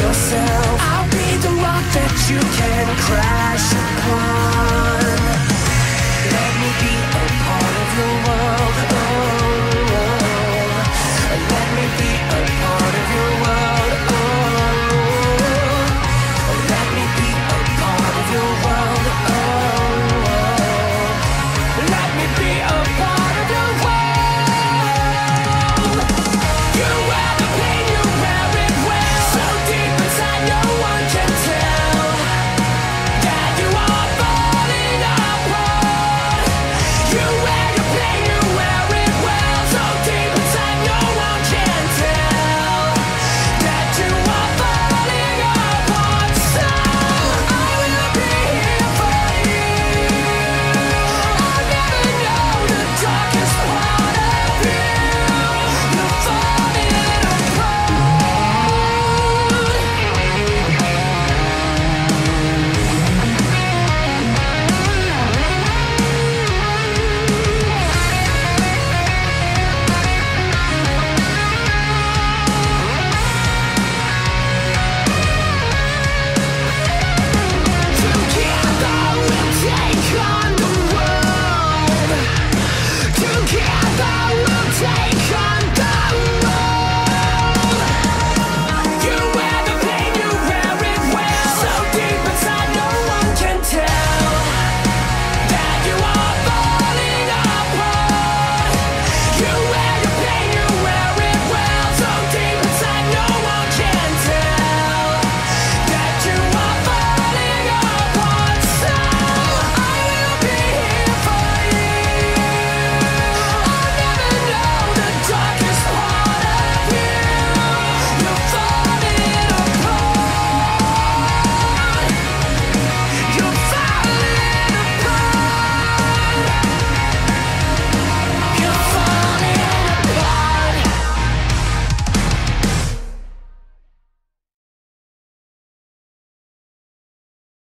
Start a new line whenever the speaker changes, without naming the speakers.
yourself. I'll be the rock that you can crash upon. Let me be a part